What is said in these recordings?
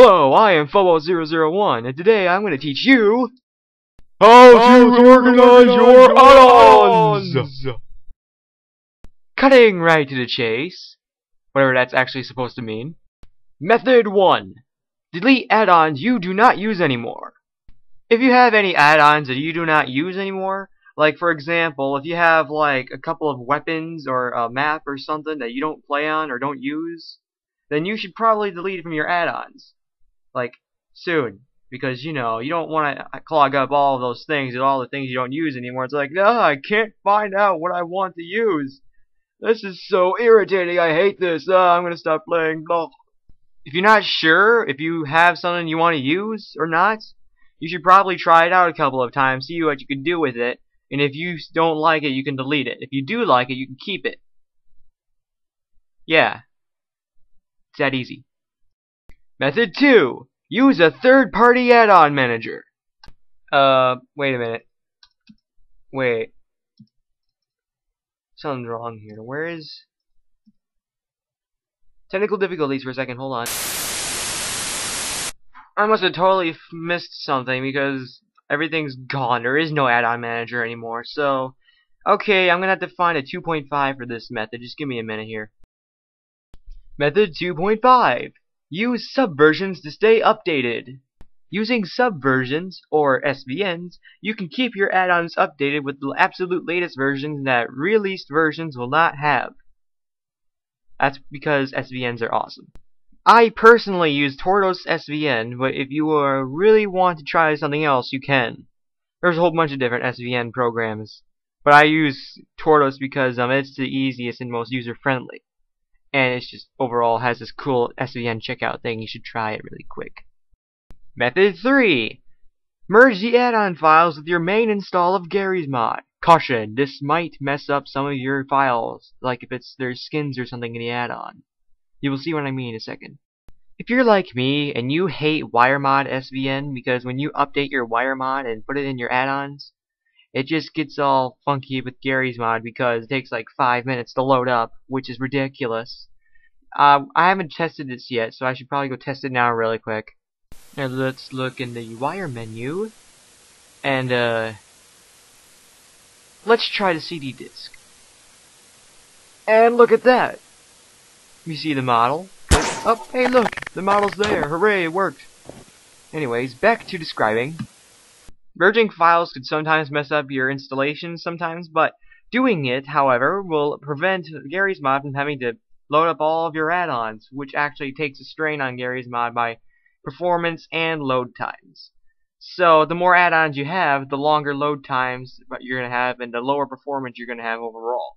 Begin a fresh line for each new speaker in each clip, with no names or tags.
Hello, I am Phobos001, and today I'm going to teach you
how to organize your add-ons.
Cutting right to the chase, whatever that's actually supposed to mean. Method 1. Delete add-ons you do not use anymore. If you have any add-ons that you do not use anymore, like for example, if you have like a couple of weapons or a map or something that you don't play on or don't use, then you should probably delete it from your add-ons. Like, soon. Because, you know, you don't want to clog up all those things and all the things you don't use anymore. It's like, no, I can't find out what I want to use. This is so irritating. I hate this. Uh, I'm to stop playing. Blah. If you're not sure if you have something you want to use or not, you should probably try it out a couple of times, see what you can do with it, and if you don't like it, you can delete it. If you do like it, you can keep it. Yeah. It's that easy. Method 2. Use a third-party add-on manager. Uh, wait a minute. Wait. Something's wrong here. Where is... Technical difficulties for a second, hold on. I must have totally missed something because everything's gone. There is no add-on manager anymore, so... Okay, I'm gonna have to find a 2.5 for this method. Just give me a minute here. Method 2.5. Use subversions to stay updated. Using subversions, or SVNs, you can keep your add-ons updated with the absolute latest versions that released versions will not have. That's because SVNs are awesome. I personally use Tortoise SVN, but if you uh, really want to try something else, you can. There's a whole bunch of different SVN programs, but I use Tortoise because um, it's the easiest and most user-friendly and it's just overall has this cool SVN checkout thing. You should try it really quick. Method 3. Merge the add-on files with your main install of Garry's Mod. Caution, this might mess up some of your files, like if it's there's skins or something in the add-on. You will see what I mean in a second. If you're like me and you hate WireMod SVN because when you update your WireMod and put it in your add-ons, it just gets all funky with Garry's Mod because it takes like 5 minutes to load up, which is ridiculous. Uh, I haven't tested this yet, so I should probably go test it now really quick. Now let's look in the wire menu, and uh, let's try the CD disc. And look at that! You see the model? Oh, hey look! The model's there! Hooray, it worked! Anyways, back to describing. Merging files could sometimes mess up your installation sometimes, but doing it, however, will prevent Garry's Mod from having to load up all of your add-ons, which actually takes a strain on Garry's Mod by performance and load times. So the more add-ons you have, the longer load times you're going to have and the lower performance you're going to have overall.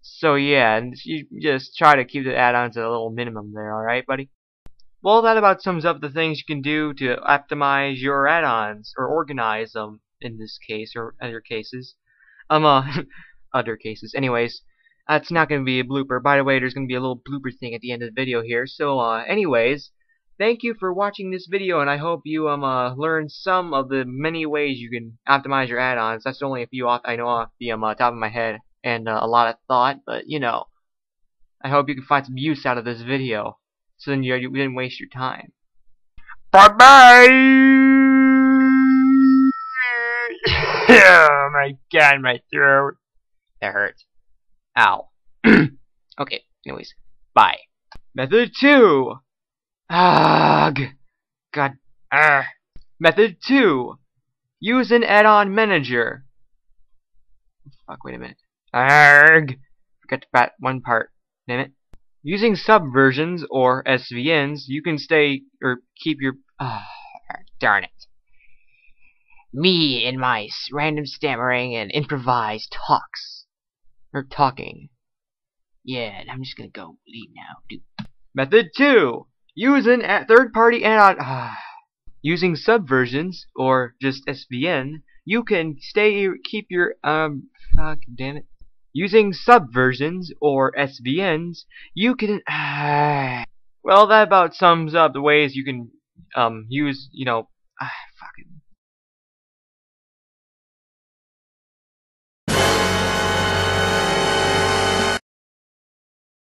So yeah, and you just try to keep the add-ons at a little minimum there, alright buddy? Well, that about sums up the things you can do to optimize your add-ons, or organize them, in this case, or other cases. Um, uh, other cases. Anyways, that's not going to be a blooper. By the way, there's going to be a little blooper thing at the end of the video here. So, uh, anyways, thank you for watching this video, and I hope you, um, uh, learned some of the many ways you can optimize your add-ons. That's only a few off I know off the, um, uh, top of my head, and, uh, a lot of thought, but, you know, I hope you can find some use out of this video so then you, you didn't waste your time.
Bye bye. oh my god, my throat.
That hurts. Ow. okay, anyways, bye. Method 2. Ugh. God. Ugh. Method 2. Use an add-on manager. Fuck, wait a minute. Arg. Forgot to bat one part. Damn it. Using subversions, or SVNs, you can stay, or keep your... Uh, darn it. Me and my random stammering and improvised talks. Or talking. Yeah, I'm just gonna go leave now. Dude. Method 2. Using an third-party add-on... Uh, using subversions, or just SVN, you can stay, keep your, um, fuck, damn it. Using subversions, or SVNs, you can... well, that about sums up the ways you can um, use, you know... Ah, fucking